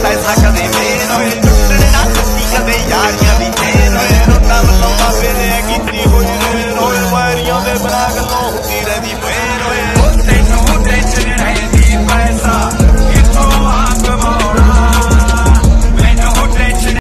Traz na academia